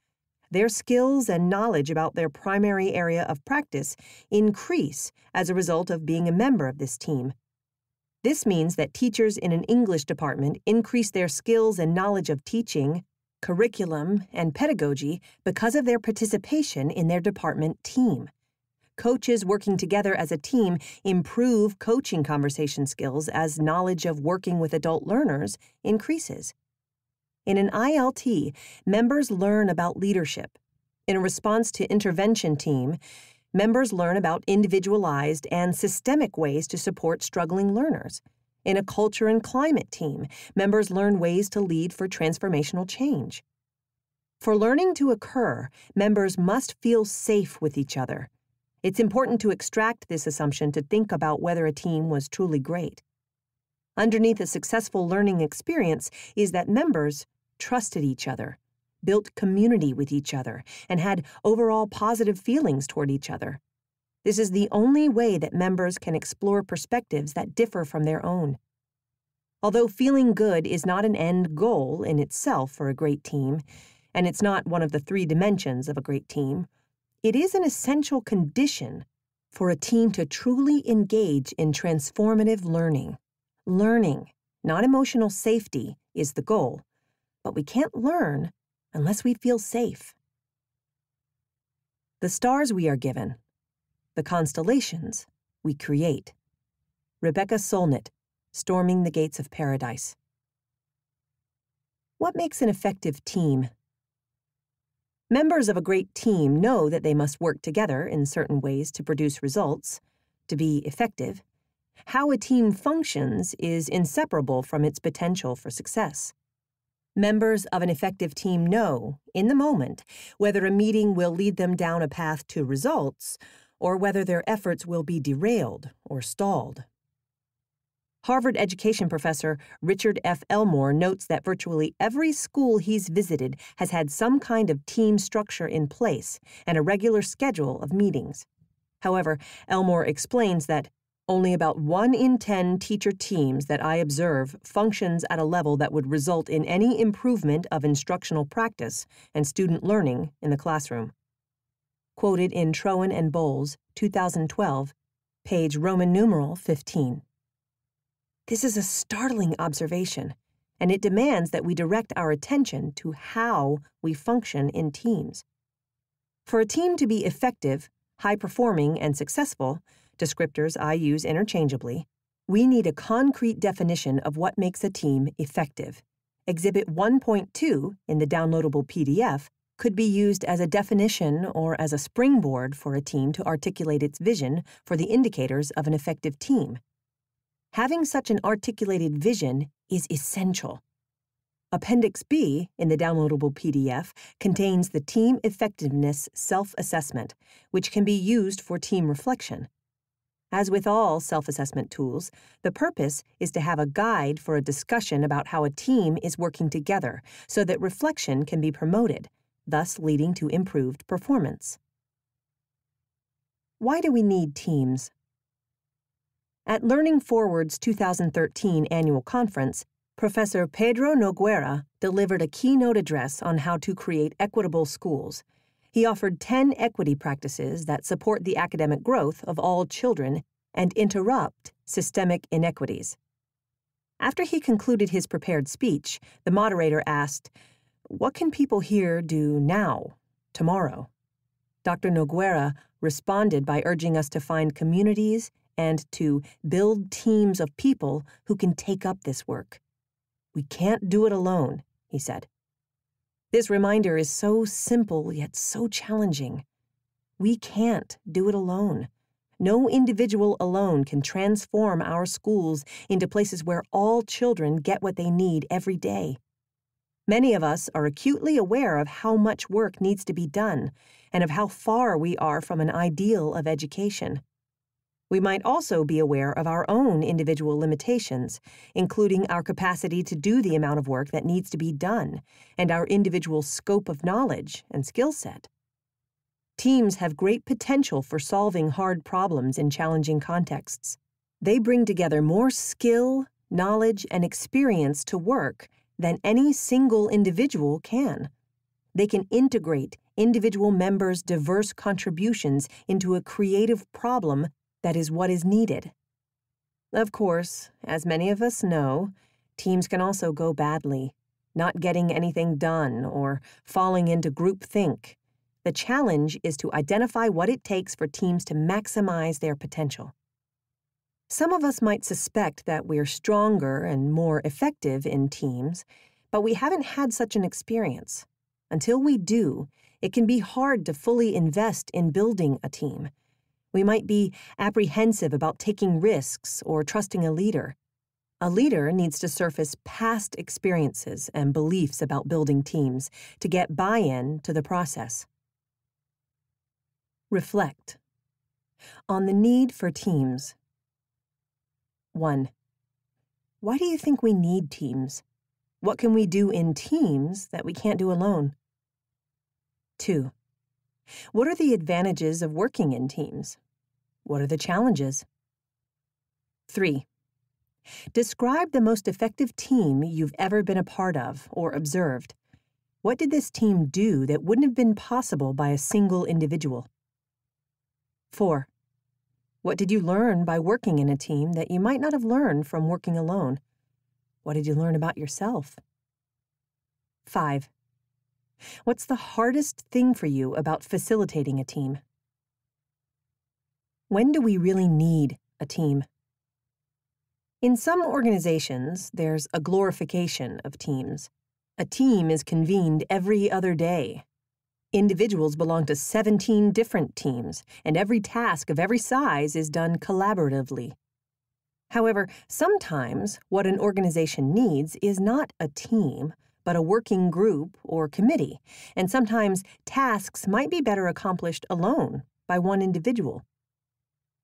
Their skills and knowledge about their primary area of practice increase as a result of being a member of this team. This means that teachers in an English department increase their skills and knowledge of teaching, curriculum, and pedagogy because of their participation in their department team. Coaches working together as a team improve coaching conversation skills as knowledge of working with adult learners increases. In an ILT, members learn about leadership. In a response to intervention team, members learn about individualized and systemic ways to support struggling learners. In a culture and climate team, members learn ways to lead for transformational change. For learning to occur, members must feel safe with each other. It's important to extract this assumption to think about whether a team was truly great. Underneath a successful learning experience is that members trusted each other built community with each other, and had overall positive feelings toward each other. This is the only way that members can explore perspectives that differ from their own. Although feeling good is not an end goal in itself for a great team, and it's not one of the three dimensions of a great team, it is an essential condition for a team to truly engage in transformative learning. Learning, not emotional safety, is the goal, but we can't learn unless we feel safe. The stars we are given, the constellations we create. Rebecca Solnit, Storming the Gates of Paradise. What makes an effective team? Members of a great team know that they must work together in certain ways to produce results, to be effective. How a team functions is inseparable from its potential for success. Members of an effective team know, in the moment, whether a meeting will lead them down a path to results or whether their efforts will be derailed or stalled. Harvard education professor Richard F. Elmore notes that virtually every school he's visited has had some kind of team structure in place and a regular schedule of meetings. However, Elmore explains that only about 1 in 10 teacher teams that I observe functions at a level that would result in any improvement of instructional practice and student learning in the classroom. Quoted in Troen and Boles, 2012, page Roman numeral 15. This is a startling observation, and it demands that we direct our attention to how we function in teams. For a team to be effective, high performing, and successful, descriptors I use interchangeably, we need a concrete definition of what makes a team effective. Exhibit 1.2 in the downloadable PDF could be used as a definition or as a springboard for a team to articulate its vision for the indicators of an effective team. Having such an articulated vision is essential. Appendix B in the downloadable PDF contains the Team Effectiveness Self Assessment, which can be used for team reflection. As with all self assessment tools, the purpose is to have a guide for a discussion about how a team is working together so that reflection can be promoted, thus leading to improved performance. Why do we need teams? At Learning Forward's 2013 annual conference, Professor Pedro Noguera delivered a keynote address on how to create equitable schools he offered 10 equity practices that support the academic growth of all children and interrupt systemic inequities. After he concluded his prepared speech, the moderator asked, What can people here do now, tomorrow? Dr. Noguera responded by urging us to find communities and to build teams of people who can take up this work. We can't do it alone, he said. This reminder is so simple yet so challenging. We can't do it alone. No individual alone can transform our schools into places where all children get what they need every day. Many of us are acutely aware of how much work needs to be done and of how far we are from an ideal of education. We might also be aware of our own individual limitations, including our capacity to do the amount of work that needs to be done, and our individual scope of knowledge and skill set. Teams have great potential for solving hard problems in challenging contexts. They bring together more skill, knowledge, and experience to work than any single individual can. They can integrate individual members' diverse contributions into a creative problem that is what is needed. Of course, as many of us know, teams can also go badly, not getting anything done or falling into groupthink. The challenge is to identify what it takes for teams to maximize their potential. Some of us might suspect that we're stronger and more effective in teams, but we haven't had such an experience. Until we do, it can be hard to fully invest in building a team we might be apprehensive about taking risks or trusting a leader. A leader needs to surface past experiences and beliefs about building teams to get buy in to the process. Reflect on the need for teams. 1. Why do you think we need teams? What can we do in teams that we can't do alone? 2. What are the advantages of working in teams? What are the challenges? 3. Describe the most effective team you've ever been a part of or observed. What did this team do that wouldn't have been possible by a single individual? 4. What did you learn by working in a team that you might not have learned from working alone? What did you learn about yourself? 5. What's the hardest thing for you about facilitating a team? When do we really need a team? In some organizations, there's a glorification of teams. A team is convened every other day. Individuals belong to 17 different teams, and every task of every size is done collaboratively. However, sometimes what an organization needs is not a team, but a working group or committee, and sometimes tasks might be better accomplished alone by one individual.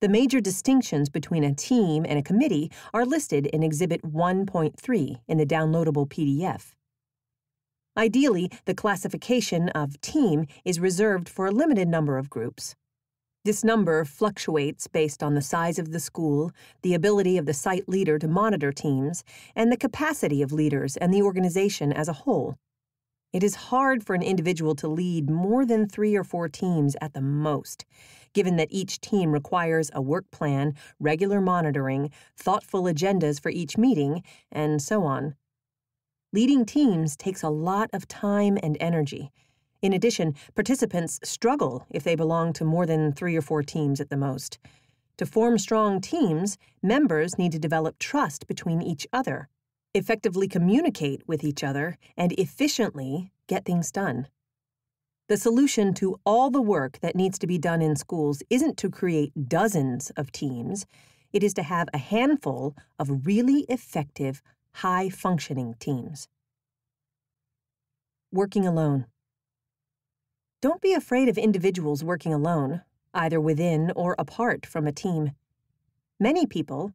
The major distinctions between a team and a committee are listed in Exhibit 1.3 in the downloadable PDF. Ideally, the classification of team is reserved for a limited number of groups. This number fluctuates based on the size of the school, the ability of the site leader to monitor teams, and the capacity of leaders and the organization as a whole. It is hard for an individual to lead more than three or four teams at the most, given that each team requires a work plan, regular monitoring, thoughtful agendas for each meeting, and so on. Leading teams takes a lot of time and energy in addition, participants struggle if they belong to more than three or four teams at the most. To form strong teams, members need to develop trust between each other, effectively communicate with each other, and efficiently get things done. The solution to all the work that needs to be done in schools isn't to create dozens of teams, it is to have a handful of really effective, high functioning teams. Working alone. Don't be afraid of individuals working alone, either within or apart from a team. Many people,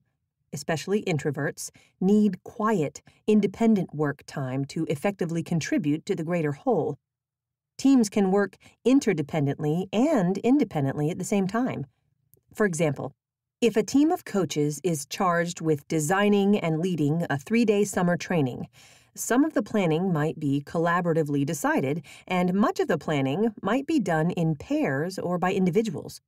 especially introverts, need quiet, independent work time to effectively contribute to the greater whole. Teams can work interdependently and independently at the same time. For example, if a team of coaches is charged with designing and leading a three day summer training, some of the planning might be collaboratively decided, and much of the planning might be done in pairs or by individuals.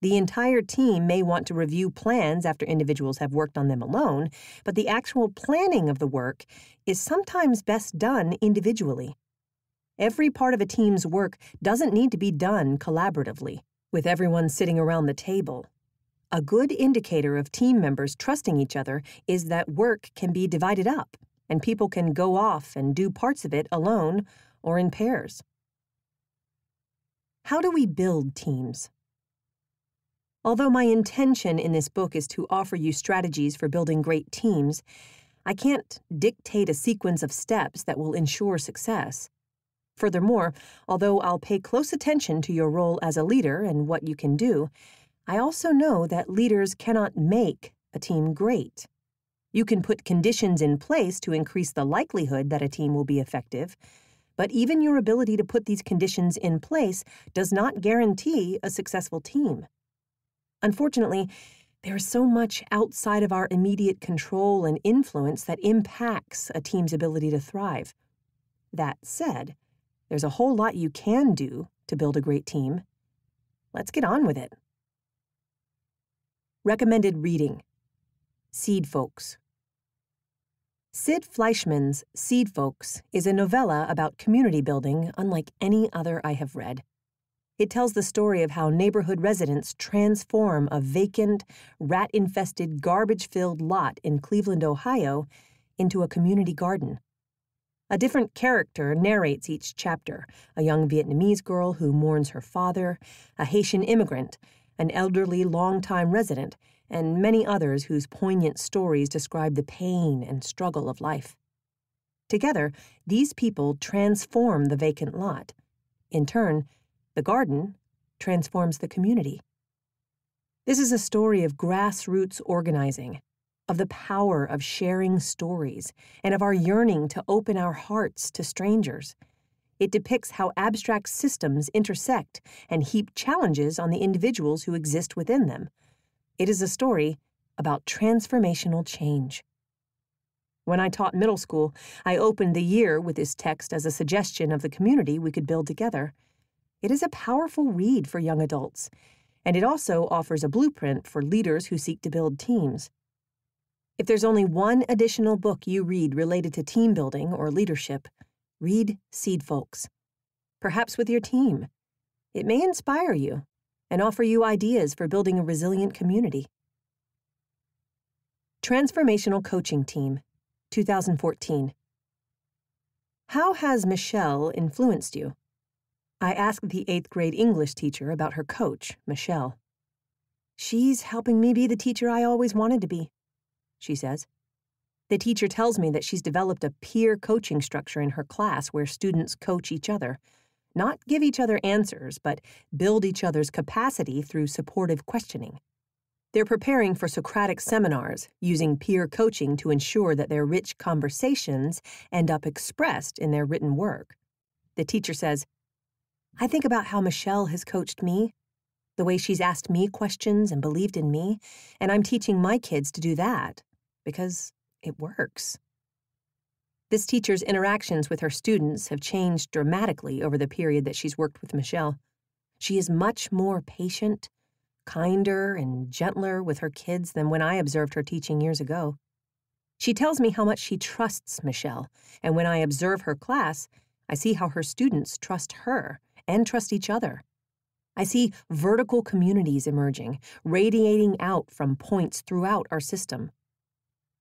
The entire team may want to review plans after individuals have worked on them alone, but the actual planning of the work is sometimes best done individually. Every part of a team's work doesn't need to be done collaboratively, with everyone sitting around the table. A good indicator of team members trusting each other is that work can be divided up and people can go off and do parts of it alone or in pairs. How do we build teams? Although my intention in this book is to offer you strategies for building great teams, I can't dictate a sequence of steps that will ensure success. Furthermore, although I'll pay close attention to your role as a leader and what you can do, I also know that leaders cannot make a team great. You can put conditions in place to increase the likelihood that a team will be effective, but even your ability to put these conditions in place does not guarantee a successful team. Unfortunately, there is so much outside of our immediate control and influence that impacts a team's ability to thrive. That said, there's a whole lot you can do to build a great team. Let's get on with it. Recommended reading Seedfolks. Sid Fleischman's Seedfolks is a novella about community building unlike any other I have read. It tells the story of how neighborhood residents transform a vacant, rat infested, garbage filled lot in Cleveland, Ohio, into a community garden. A different character narrates each chapter a young Vietnamese girl who mourns her father, a Haitian immigrant, an elderly longtime resident, and many others whose poignant stories describe the pain and struggle of life. Together, these people transform the vacant lot. In turn, the garden transforms the community. This is a story of grassroots organizing, of the power of sharing stories, and of our yearning to open our hearts to strangers. It depicts how abstract systems intersect and heap challenges on the individuals who exist within them it is a story about transformational change. When I taught middle school, I opened the year with this text as a suggestion of the community we could build together. It is a powerful read for young adults, and it also offers a blueprint for leaders who seek to build teams. If there's only one additional book you read related to team building or leadership, read Seedfolks. Perhaps with your team. It may inspire you and offer you ideas for building a resilient community. Transformational Coaching Team, 2014. How has Michelle influenced you? I asked the eighth grade English teacher about her coach, Michelle. She's helping me be the teacher I always wanted to be, she says. The teacher tells me that she's developed a peer coaching structure in her class where students coach each other not give each other answers, but build each other's capacity through supportive questioning. They're preparing for Socratic seminars, using peer coaching to ensure that their rich conversations end up expressed in their written work. The teacher says, I think about how Michelle has coached me. the way she's asked me questions and believed in me, and I'm teaching my kids to do that because it works. This teacher's interactions with her students have changed dramatically over the period that she's worked with Michelle. She is much more patient, kinder, and gentler with her kids than when I observed her teaching years ago. She tells me how much she trusts Michelle, and when I observe her class, I see how her students trust her and trust each other. I see vertical communities emerging, radiating out from points throughout our system.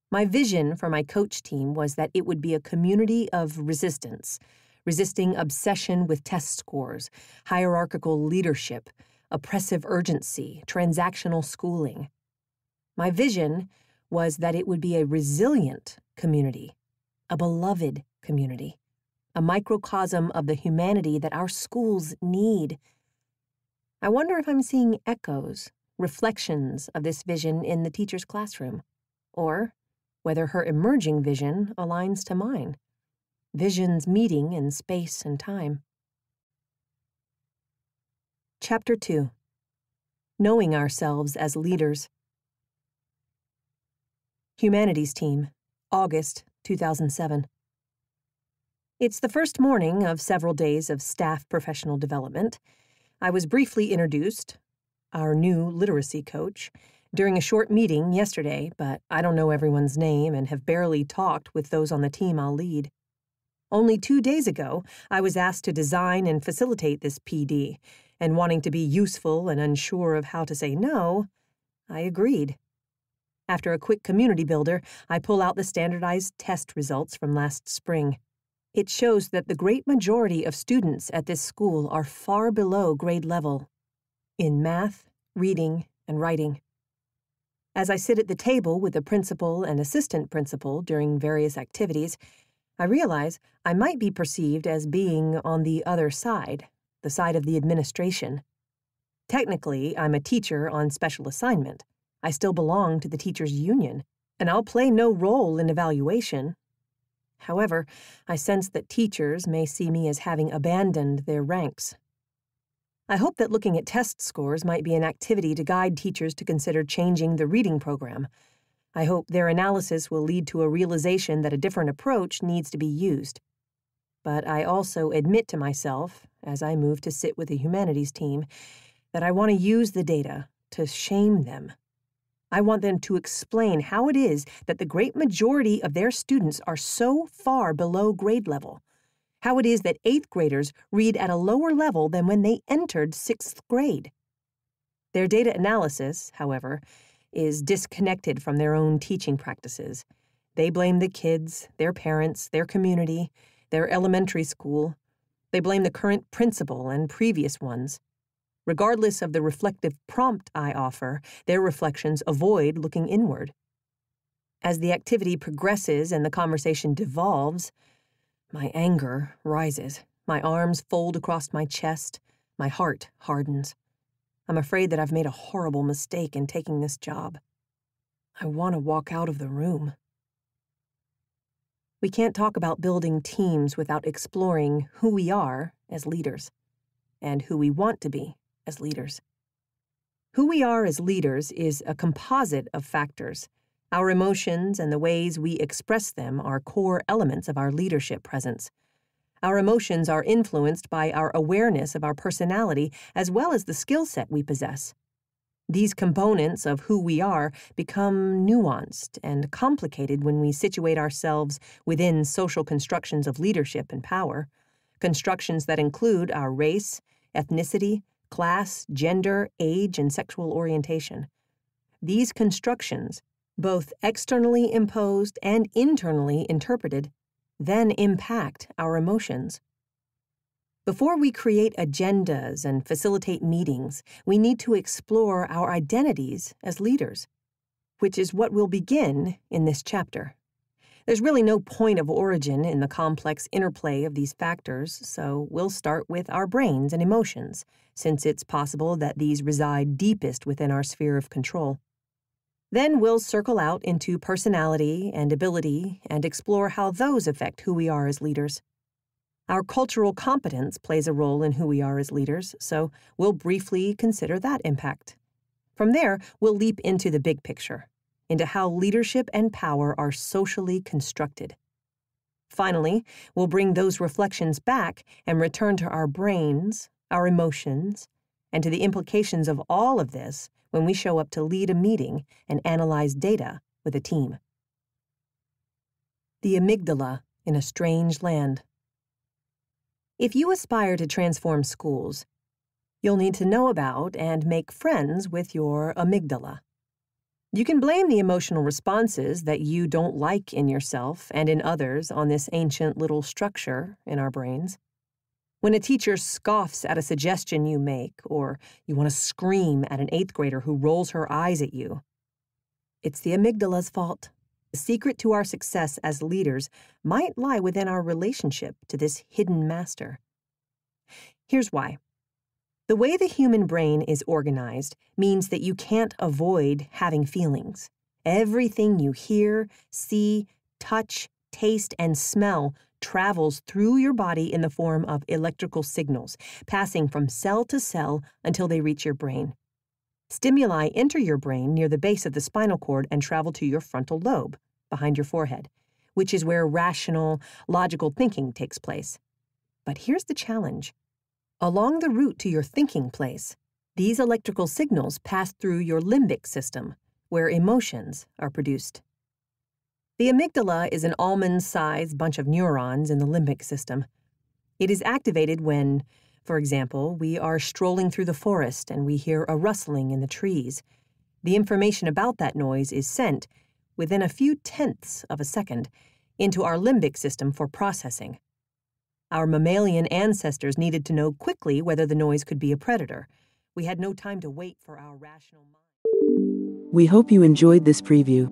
My vision for my coach team was that it would be a community of resistance, resisting obsession with test scores, hierarchical leadership, oppressive urgency, transactional schooling. My vision was that it would be a resilient community, a beloved community, a microcosm of the humanity that our schools need. I wonder if I'm seeing echoes, reflections of this vision in the teacher's classroom, or whether her emerging vision aligns to mine. Visions meeting in space and time. Chapter 2 Knowing Ourselves as Leaders. Humanities Team, August 2007. It's the first morning of several days of staff professional development. I was briefly introduced, our new literacy coach, during a short meeting yesterday, but I don't know everyone's name and have barely talked with those on the team I'll lead. Only two days ago, I was asked to design and facilitate this PD, and wanting to be useful and unsure of how to say no, I agreed. After a quick community builder, I pull out the standardized test results from last spring. It shows that the great majority of students at this school are far below grade level in math, reading, and writing. As I sit at the table with the principal and assistant principal during various activities, I realize I might be perceived as being on the other side, the side of the administration. Technically, I'm a teacher on special assignment. I still belong to the teachers' union, and I'll play no role in evaluation. However, I sense that teachers may see me as having abandoned their ranks. I hope that looking at test scores might be an activity to guide teachers to consider changing the reading program. I hope their analysis will lead to a realization that a different approach needs to be used. But I also admit to myself, as I move to sit with the humanities team, that I want to use the data to shame them. I want them to explain how it is that the great majority of their students are so far below grade level how it is that eighth graders read at a lower level than when they entered sixth grade. Their data analysis, however, is disconnected from their own teaching practices. They blame the kids, their parents, their community, their elementary school. They blame the current principal and previous ones. Regardless of the reflective prompt I offer, their reflections avoid looking inward. As the activity progresses and the conversation devolves, my anger rises. My arms fold across my chest. My heart hardens. I'm afraid that I've made a horrible mistake in taking this job. I want to walk out of the room. We can't talk about building teams without exploring who we are as leaders and who we want to be as leaders. Who we are as leaders is a composite of factors our emotions and the ways we express them are core elements of our leadership presence. Our emotions are influenced by our awareness of our personality as well as the skill set we possess. These components of who we are become nuanced and complicated when we situate ourselves within social constructions of leadership and power, constructions that include our race, ethnicity, class, gender, age, and sexual orientation. These constructions both externally imposed and internally interpreted, then impact our emotions. Before we create agendas and facilitate meetings, we need to explore our identities as leaders, which is what we'll begin in this chapter. There's really no point of origin in the complex interplay of these factors, so we'll start with our brains and emotions, since it's possible that these reside deepest within our sphere of control. Then we'll circle out into personality and ability and explore how those affect who we are as leaders. Our cultural competence plays a role in who we are as leaders, so we'll briefly consider that impact. From there, we'll leap into the big picture, into how leadership and power are socially constructed. Finally, we'll bring those reflections back and return to our brains, our emotions, and to the implications of all of this when we show up to lead a meeting and analyze data with a team. The amygdala in a strange land. If you aspire to transform schools, you'll need to know about and make friends with your amygdala. You can blame the emotional responses that you don't like in yourself and in others on this ancient little structure in our brains. When a teacher scoffs at a suggestion you make, or you want to scream at an eighth grader who rolls her eyes at you, it's the amygdala's fault. The secret to our success as leaders might lie within our relationship to this hidden master. Here's why. The way the human brain is organized means that you can't avoid having feelings. Everything you hear, see, touch, taste, and smell travels through your body in the form of electrical signals, passing from cell to cell until they reach your brain. Stimuli enter your brain near the base of the spinal cord and travel to your frontal lobe, behind your forehead, which is where rational, logical thinking takes place. But here's the challenge. Along the route to your thinking place, these electrical signals pass through your limbic system, where emotions are produced. The amygdala is an almond sized bunch of neurons in the limbic system. It is activated when, for example, we are strolling through the forest and we hear a rustling in the trees. The information about that noise is sent, within a few tenths of a second, into our limbic system for processing. Our mammalian ancestors needed to know quickly whether the noise could be a predator. We had no time to wait for our rational mind. We hope you enjoyed this preview.